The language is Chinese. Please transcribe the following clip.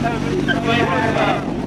Thank y o